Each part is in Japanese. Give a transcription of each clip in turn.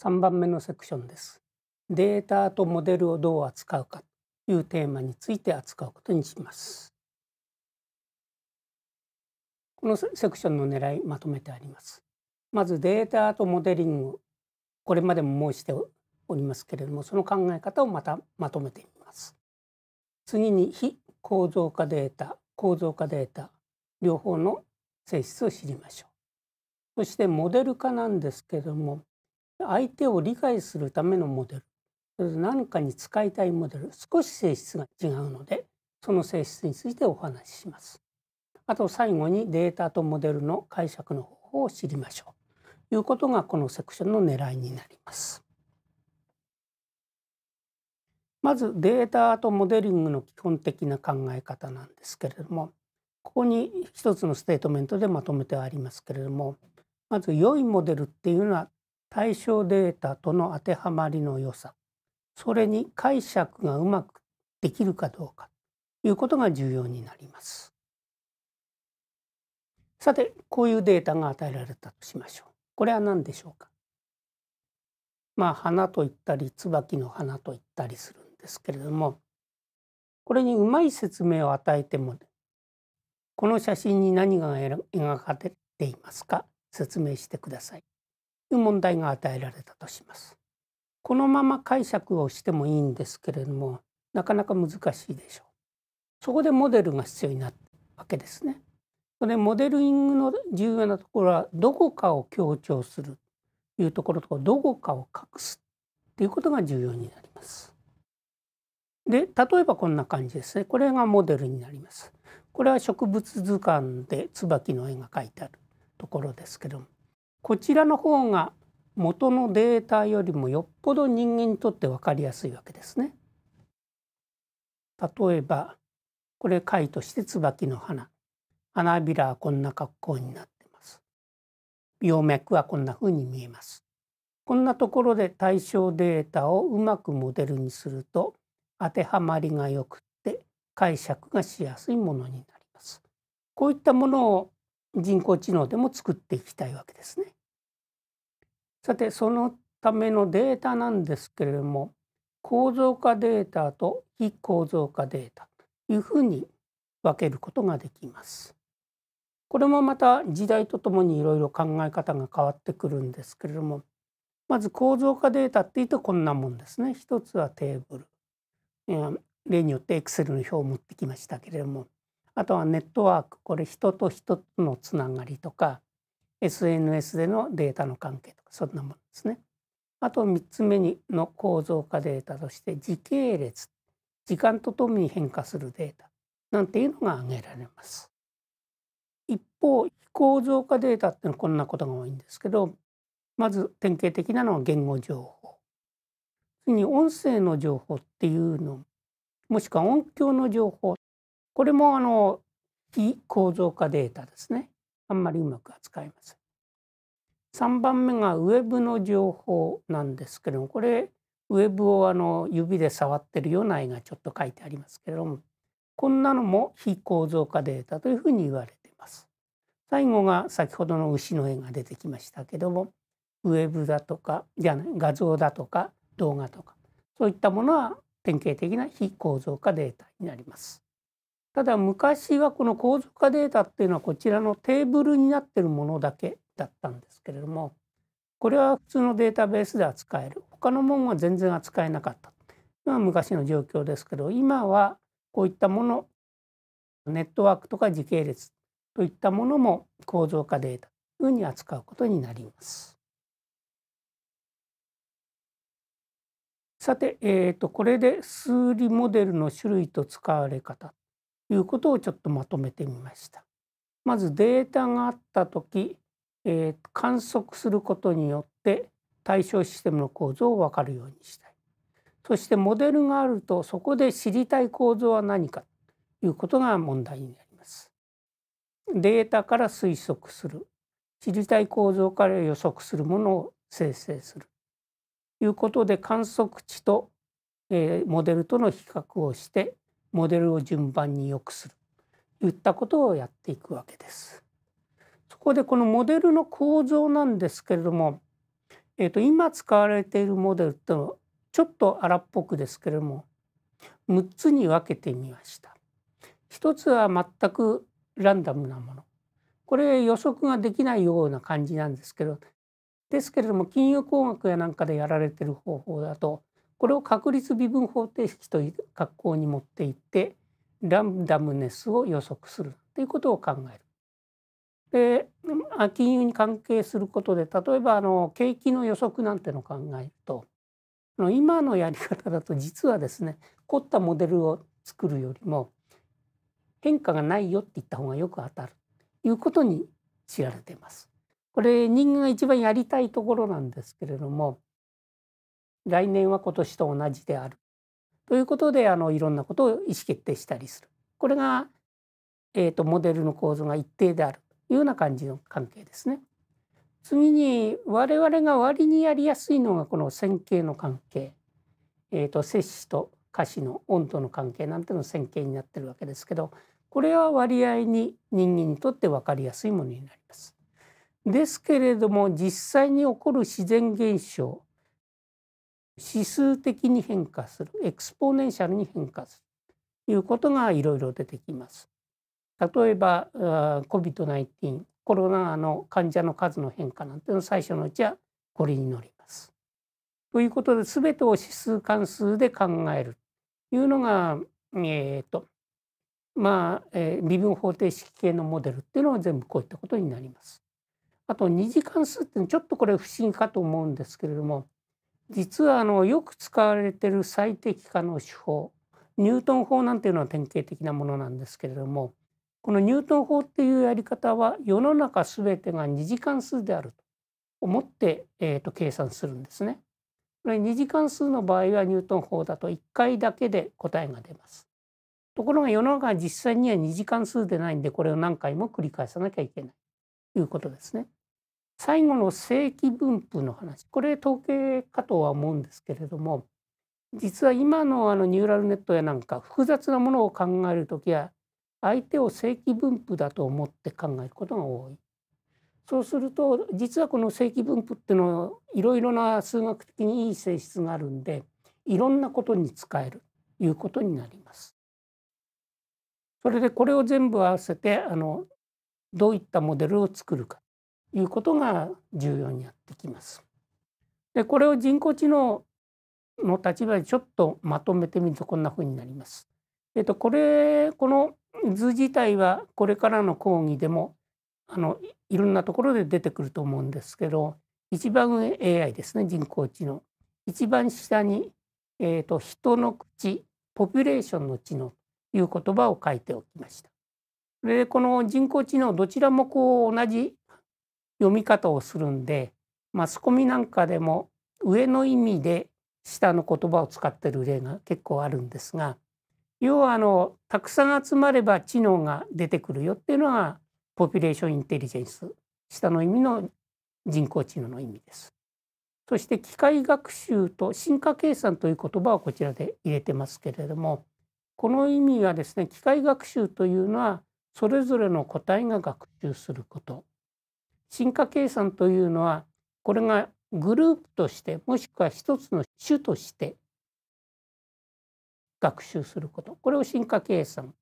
3番目のセクションです。データとモデルをどう扱うかというテーマについて扱うことにします。このセクションの狙いまとめてあります。まずデータとモデリングこれまでも申しておりますけれどもその考え方をまたまとめてみます。次に非構造化データ構造化データ両方の性質を知りましょう。そしてモデル化なんですけれども相手を理解するためのモデル何かに使いたいモデル少し性質が違うのでその性質についてお話しします。あと最後にデータとモデルの解釈の方法を知りましょうということがこのセクションの狙いになります。まずデータとモデリングの基本的な考え方なんですけれどもここに一つのステートメントでまとめてありますけれどもまず良いモデルっていうのは対象データとの当てはまりの良さそれに解釈がうまくできるかどうかということが重要になります。さてこういうデータが与えられたとしましょう。これは何でしょうか？まあ花と言ったり椿の花と言ったりするんですけれどもこれにうまい説明を与えてもこの写真に何が描かれていますか？説明してくださいいう問題が与えられたとします。このまま解釈をしてもいいんですけれどもなかなか難しいでしょう。そこでモデルが必要になるわけですね。それモデルイングの重要なところはどこかを強調するというところとどこかを隠すということが重要になります。で例えばこんな感じですねこれがモデルになります。これは植物図鑑で椿の絵が描いてあるところですけどもこちらの方が元のデータよりもよっぽど人間にとって分かりやすいわけですね。例えばこれ貝として椿の花花びらはこんな格好になってます。葉脈はこんな風に見えます。こんなところで対象データをうまくモデルにすると当てはまりがよくって解釈がしやすいものになります。こういったものを人工知能でも作っていきたいわけですね。さてそのためのデータなんですけれども構造化データと非構造化データというふうに分けることができます。これもまた時代とともにいろいろ考え方が変わってくるんですけれどもまず構造化データっていうとこんなもんですね。一つはテーブル例によって Excel の表を持ってきましたけれどもあとはネットワークこれ人と人とのつながりとか SNS でのデータの関係とかそんなものですね。あと3つ目にの構造化データとして時系列。時間とともに変化するデータ。なんていうのが挙げられます。一方非構造化データってのはこんなことが多いんですけどまず典型的なのは言語情報。次に音声の情報っていうの。もしくは音響の情報。これもあの非構造化データですね。あんまりうまく扱いません。3番目がウェブの情報なんですけどもこれウェブをあの指で触ってるような絵がちょっと書いてありますけれどもこんなのも非構造化データというふうに言われています。最後が先ほどの牛の絵が出てきましたけどもウェブだとかじゃない画像だとか動画とかそういったものは典型的な非構造化データになります。ただ昔はこの構造化データっていうのはこちらのテーブルになってるものだけだったんですけれどもこれは普通のデータベースで扱える。他のものは全然扱えなかった。のは昔の状況ですけど今はこういったものネットワークとか時系列といったものも構造化データというふうに扱うことになります。さて、えー、とこれで数理モデルの種類と使われ方。いうことをちょっとまとめてみました。まずデータがあった時、えー、観測することによって対象システムの構造を分かるようにしたい。そしてモデルがあるとそこで知りたい構造は何かということが問題になります。データから推測する知りたい構造から予測するものを生成するということで観測値と、えモデルとの比較をしてモデルを順番に良くするといったことをやっていくわけです。そこでこのモデルの構造なんですけれどもえーと、今使われているモデルってのはちょっと荒っぽくですけれども6つに分けてみました。一つは全くランダムなものこれ予測ができないような感じなんですけどですけれども金融工学やなんかでやられてる方法だとこれを確率微分方程式という格好に持っていってランダムネスを予測するということを考える。で金融に関係することで例えばあの景気の予測なんてのを考えると今のやり方だと実はですね凝ったモデルを作るよりも変化がないよって言った方がよく当たるということに知られています。これ人間が一番やりたいところなんですけれども来年は今年と同じであるということであのいろんなことを意思決定したりするこれが、えーと、モデルの構造が一定であるというような感じの関係ですね。次に我々が割にやりやすいのがこの線形の関係、えーと、摂氏と可視の温度の関係なんての線形になってるわけですけどこれは割合に人間にとって分かりやすいものになります。ですけれども実際に起こる自然現象指数的に変化する exponential に変化するということがいろいろ出てきます。例えば COVID-19 コロナの患者の数の変化なんていうの最初のうちはこれに乗ります。ということで全てを指数関数で考えるというのがえっ、ー、とまあ、えー、微分方程式系のモデルっていうのは全部こういったことになります。あと二次関数っていうのはちょっとこれ不思議かと思うんですけれども実はあのよく使われている最適化の手法ニュートン法なんていうのは典型的なものなんですけれどもこのニュートン法っていうやり方は世の中全てが二次関数であると思って、えー、と計算するんですね。これ二次関数の場合はニュートン法だと1回だけで答えが出ます。ところが世の中は実際には二次関数でないんでこれを何回も繰り返さなきゃいけないということですね。最後の正規分布の話これ統計かとは思うんですけれども実は今のあのニューラルネットやなんか複雑なものを考える時は相手を正規分布だと思って考えることが多い。そうすると実はこの正規分布っていうのはいろいろな数学的にいい性質があるんでいろんなことに使えるということになります。それでこれを全部合わせてあのどういったモデルを作るかいうことが重要になってきます。でこれを人工知能の立場でちょっとまとめてみるとこんなふうになります。えっとこれこの図自体はこれからの講義でもあのいろんなところで出てくると思うんですけど一番上 AI ですね人工知能一番下に、えーと、人の口ポピュレーションの知能という言葉を書いておきました。でこの人工知能どちらもこう同じ読み方をするんでマスコミなんかでも上の意味で下の言葉を使ってる例が結構あるんですが要はあのたくさん集まれば知能が出てくるよっていうのがポピュレーションインテリジェンス下の意味の人工知能の意味です。そして機械学習と進化計算という言葉をこちらで入れてますけれどもこの意味はですね機械学習というのはそれぞれの個体が学習すること進化計算というのはこれがグループとしてもしくは一つの種として学習することこれを進化計算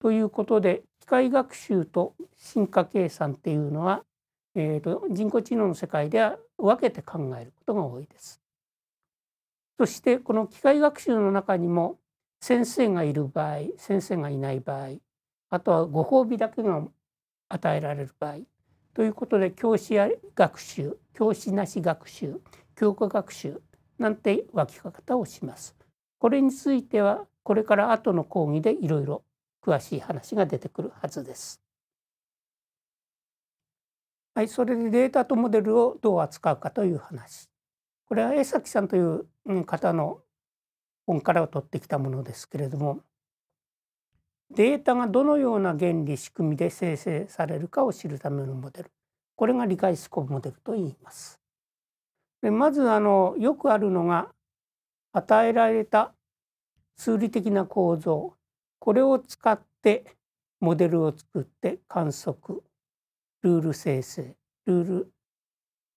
ということで機械学習と進化計算っていうのは、えーと、人工知能の世界では分けて考えることが多いです。そしてこの機械学習の中にも先生がいる場合先生がいない場合あとはご褒美だけが与えられる場合ということで教師や学習教師なし学習教科学習なんて分け方をします。これについてはこれから後の講義でいろいろ詳しい話が出てくるはずです。はい、それでデータとモデルをどう扱うかという話。これは江崎さんという方の本から取ってきたものですけれどもデータがどのような原理仕組みで生成されるかを知るためのモデル。これが理解思考モデルと言います。でまずあのよくあるのが与えられた数理的な構造。これを使ってモデルを作って観測ルール生成ルール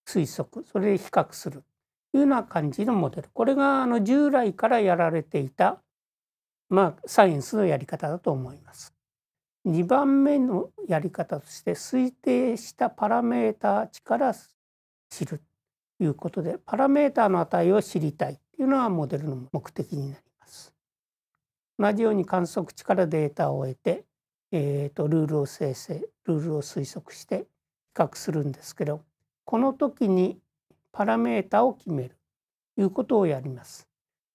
推測それで比較する。というような感じのモデル。これがあの従来からやられていた、まあ、サイエンスのやり方だと思います。2番目のやり方として推定したパラメータ値から知るということでパラメータの値を知りたいというのはモデルの目的になります。同じように観測値からデータを得て、えーと、ルールを生成ルールを推測して比較するんですけどこの時にパラメータを決めるということをやります。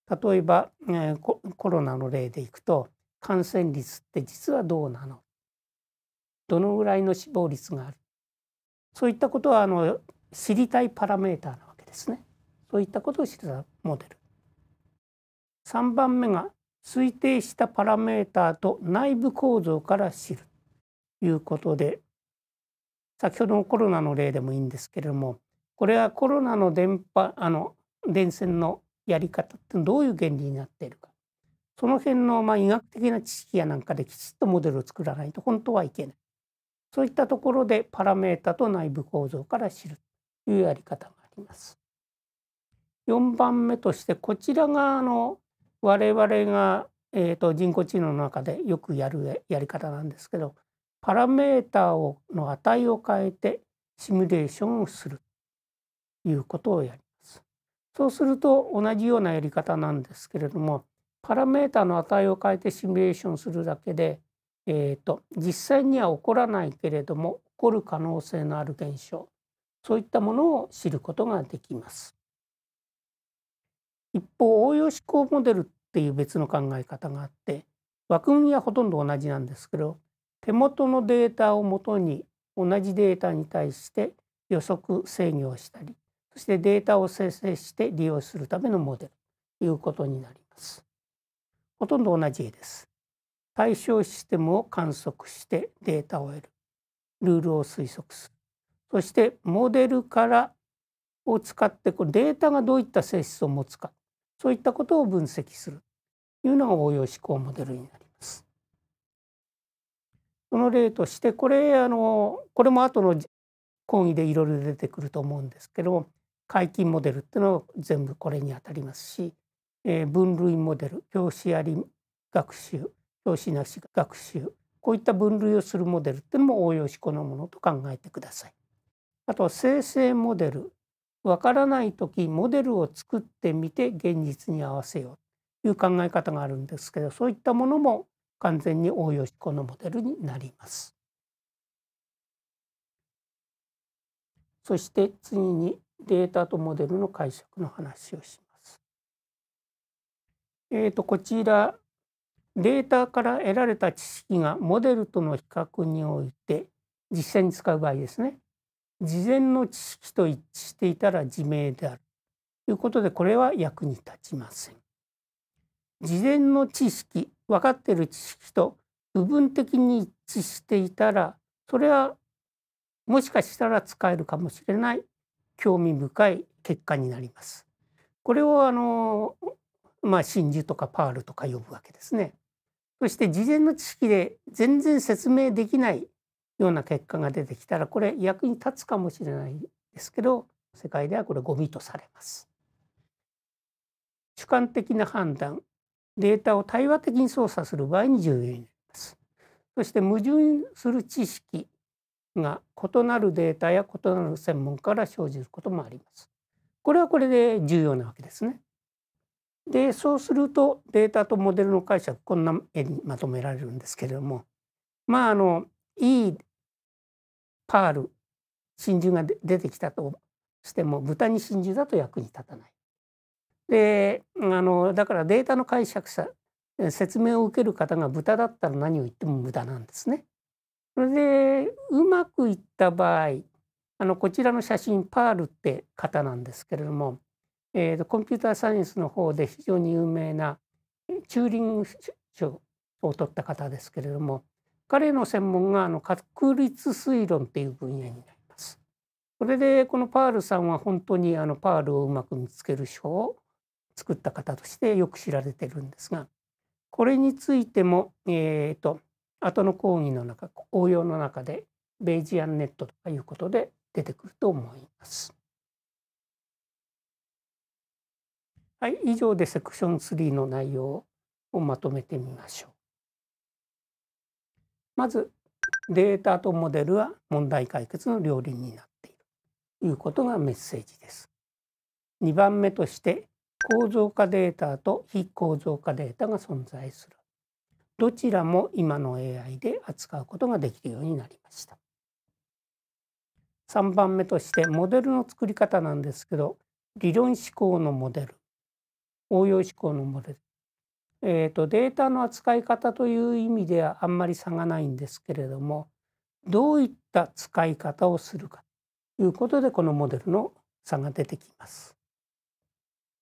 例えば、えー、コロナの例でいくと感染率って実はどうなの？どのぐらいの死亡率がある？そういったことはあの知りたいパラメーターなわけですね。そういったことを知ったモデル。3番目が推定したパラメーターと内部構造から知るということで先ほどのコロナの例でもいいんですけれどもこれはコロナの電波あの電線のやり方ってどういう原理になっているかその辺のまあ医学的な知識やなんかできちっとモデルを作らないと本当はいけないそういったところでパラメータと内部構造から知るというやり方があります。4番目としてこちらがあの我々が、えーと、人工知能の中でよくやるやり方なんですけどパラメータをの値を変えてシミュレーションをするということをやります。そうすると同じようなやり方なんですけれどもパラメータの値を変えてシミュレーションするだけで、えーと、実際には起こらないけれども起こる可能性のある現象そういったものを知ることができます。一方応用思考モデルっていう別の考え方があって枠組みはほとんど同じなんですけど手元のデータをもとに同じデータに対して予測制御をしたりそしてデータを生成して利用するためのモデルということになります。ほとんど同じ絵です。対象システムを観測してデータを得る。ルールを推測する。そしてモデルからを使ってこデータがどういった性質を持つかそういったことを分析するというのが応用思考モデルになります。その例としてこれあのこれも後の講義でいろいろ出てくると思うんですけども解禁モデルっていうのは全部これにあたりますしえ分類モデル教師あり学習教師なし学習こういった分類をするモデルっていうのも応用思考のものと考えてください。あとは生成モデルわからない時モデルを作ってみて現実に合わせようという考え方があるんですけどそういったものも完全に応用思考のモデルになります。そして次にデータとモデルの解釈の話をします。えー、とこちらデータから得られた知識がモデルとの比較において実際に使う場合ですね事前の知識と一致していたら自明であるということでこれは役に立ちません。事前の知識分かっている知識と部分的に一致していたらそれはもしかしたら使えるかもしれない興味深い結果になります。これをあのまあ、真珠とかパールとか呼ぶわけですね。そして事前の知識で全然説明できないような結果が出てきたらこれ役に立つかもしれないですけど世界ではこれゴミとされます。主観的な判断データを対話的に操作する場合に重要になります。そして矛盾する知識が異なるデータや異なる専門から生じることもあります。これはこれで重要なわけですね。でそうするとデータとモデルの解釈こんな絵にまとめられるんですけれどもまああのいいパール真珠が出てきたとしても豚に真珠だと役に立たない。であのだからデータの解釈者説明を受ける方が豚だったら何を言っても無駄なんですね。それでうまくいった場合あのこちらの写真パールって方なんですけれどもえーと、コンピューターサイエンスの方で非常に有名なチューリング賞を取った方ですけれども彼の専門があの確率推論っていう分野になります。それでこのパールさんは本当にあのパールをうまく見つける書を作った方としてよく知られてるんですがこれについても、えーと、後の講義の中応用の中でベイジアンネットということで出てくると思います。はい、以上でセクション3の内容をまとめてみましょう。まずデータとモデルは問題解決の両輪になっているということがメッセージです。2番目として構造化データと非構造化データが存在する。どちらも今の AI で扱うことができるようになりました。3番目としてモデルの作り方なんですけど理論思考のモデル応用思考のモデル、えーと、データの扱い方という意味ではあんまり差がないんですけれどもどういった使い方をするかということでこのモデルの差が出てきます。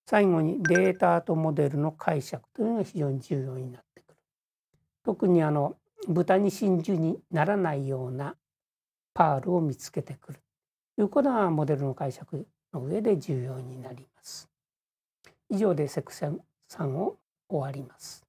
最後にデータとモデルの解釈というのが非常に重要になって。特にあの豚に真珠にならないようなパールを見つけてくるということがモデルの解釈の上で重要になります。以上でセクション3を終わります。